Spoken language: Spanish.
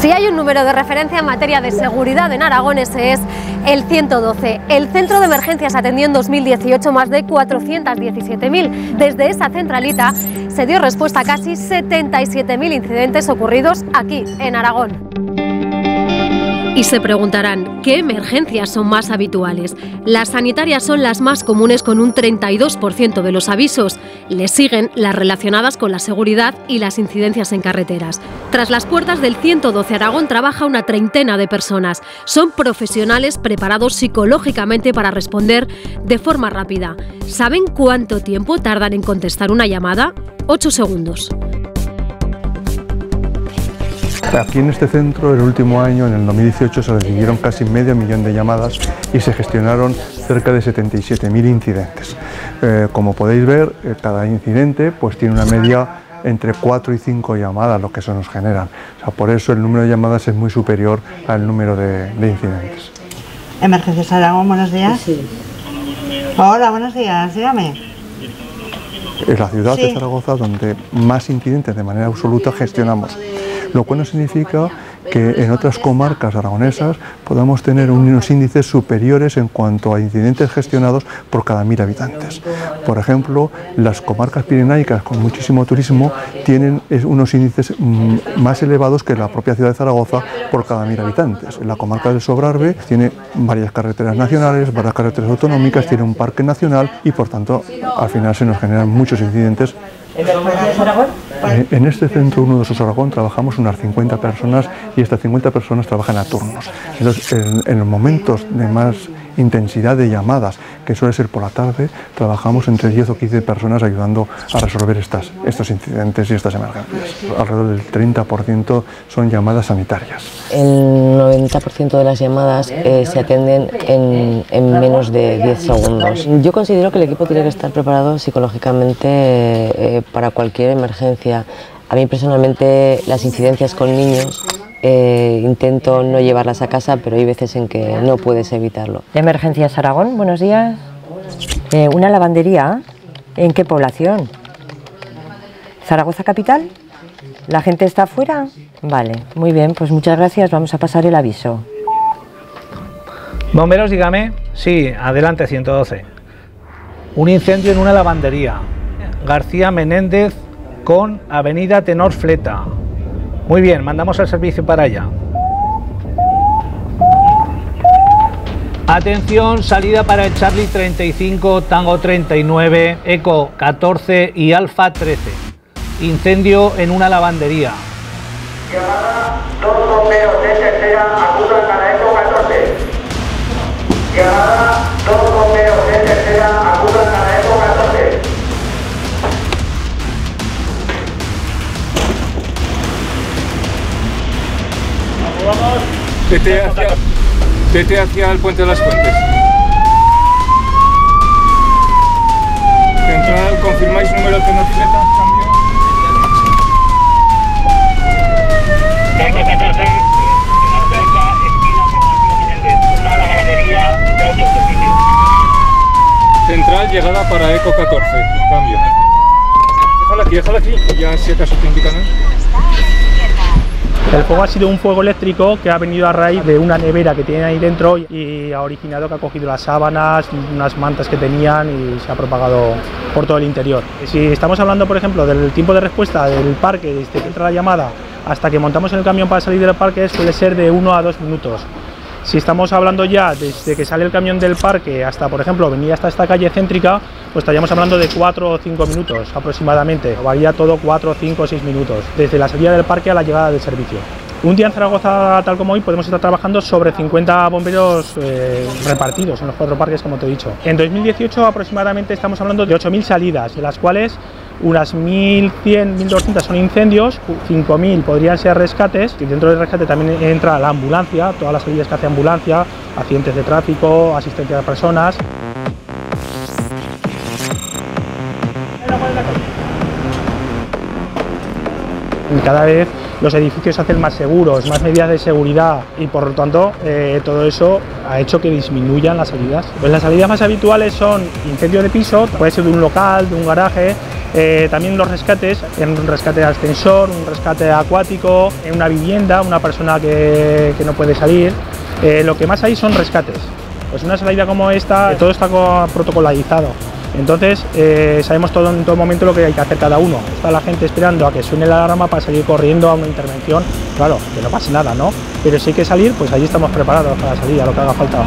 Si hay un número de referencia en materia de seguridad en Aragón, ese es el 112. El centro de emergencias atendió en 2018 más de 417.000. Desde esa centralita se dio respuesta a casi 77.000 incidentes ocurridos aquí, en Aragón. Y se preguntarán, ¿qué emergencias son más habituales? Las sanitarias son las más comunes con un 32% de los avisos. Le siguen las relacionadas con la seguridad y las incidencias en carreteras. Tras las puertas del 112 Aragón trabaja una treintena de personas. Son profesionales preparados psicológicamente para responder de forma rápida. ¿Saben cuánto tiempo tardan en contestar una llamada? 8 segundos. Aquí en este centro, el último año, en el 2018, se recibieron casi medio millón de llamadas y se gestionaron cerca de 77.000 incidentes. Eh, como podéis ver, eh, cada incidente pues, tiene una media entre 4 y 5 llamadas, lo que eso nos generan. por eso el número de llamadas es muy superior al número de, incidentes. Emergencias Aragón, buenos días. Hola, buenos días, dígame. Es la ciudad de Zaragoza donde más incidentes de manera absoluta gestionamos lo cual no significa que en otras comarcas aragonesas podamos tener unos índices superiores en cuanto a incidentes gestionados por cada mil habitantes. Por ejemplo, las comarcas pirenaicas con muchísimo turismo tienen unos índices mm, más elevados que la propia ciudad de Zaragoza por cada mil habitantes. La comarca del Sobrarbe tiene varias carreteras nacionales, varias carreteras autonómicas, tiene un parque nacional y por tanto al final se nos generan muchos incidentes en este centro uno de esos Aragón trabajamos unas 50 personas y estas 50 personas trabajan a turnos. Entonces, en, los momentos de más intensidad de llamadas, que suele ser por la tarde, trabajamos entre 10 o 15 personas ayudando a resolver estas, estos incidentes y estas emergencias. Alrededor del 30% son llamadas sanitarias. El 90% de las llamadas eh, se atienden en, en, menos de 10 segundos. Yo considero que el equipo tiene que estar preparado psicológicamente eh, para cualquier emergencia. A mí personalmente las incidencias con niños eh, intento no llevarlas a casa, pero hay veces en que no puedes evitarlo. Emergencias Aragón, buenos días. Eh, ¿Una lavandería? ¿En qué población? ¿Zaragoza capital? ¿La gente está afuera? Vale, muy bien, pues muchas gracias, vamos a pasar el aviso. Bomberos, dígame. Sí, adelante 112. Un incendio en una lavandería. García Menéndez con Avenida Tenor Fleta. Muy bien, mandamos el servicio para allá. Atención, salida para el Charlie 35, Tango 39, Eco 14 y Alfa 13. Incendio en una lavandería. Llamada, vamos. Hacia, vete hacia el puente de las fuentes. Central, confirmáis número alternativa, cambio. Central, llegada para Eco 14, cambio. Déjala aquí, déjala aquí, ya si acaso te indican. ¿eh? El fuego ha sido un fuego eléctrico que ha venido a raíz de una nevera que tienen ahí dentro y ha originado que ha cogido las sábanas, unas mantas que tenían y se ha propagado por todo el interior. Si estamos hablando, por ejemplo, del tiempo de respuesta del parque desde que entra la llamada hasta que montamos en el camión para salir del parque suele ser de 1 a 2 minutos. Si estamos hablando ya desde que sale el camión del parque hasta, por ejemplo, venir hasta esta calle céntrica, pues estaríamos hablando de 4 o 5 minutos aproximadamente. Varía todo 4, 5 6 minutos, desde la salida del parque a la llegada del servicio. Un día en Zaragoza, tal como hoy, podemos estar trabajando sobre 50 bomberos eh, repartidos en los cuatro parques, como te he dicho. En 2018 aproximadamente estamos hablando de 8.000 salidas, de las cuales unas 1.100, 1.200 son incendios, 5.000 podrían ser rescates, y dentro del rescate también entra la ambulancia, todas las salidas que hace ambulancia, accidentes de tráfico, asistencia de personas. cada vez los edificios se hacen más seguros, más medidas de seguridad y por lo tanto eh, todo eso ha hecho que disminuyan las salidas. Pues las salidas más habituales son incendio de piso, puede ser de un local, de un garaje, Eh, también los rescates, en un rescate de ascensor, un rescate acuático, en una vivienda, una persona que, que no puede salir. Eh, lo que más hay son rescates. Pues una salida como esta, todo está co- protocolarizado. Entonces eh, sabemos todo en todo momento lo que hay que hacer cada uno. Está la gente esperando a que suene la alarma para salir corriendo a una intervención. Claro, que no pase nada, ¿no? Pero si hay que salir, pues allí estamos preparados para salir a lo que haga falta.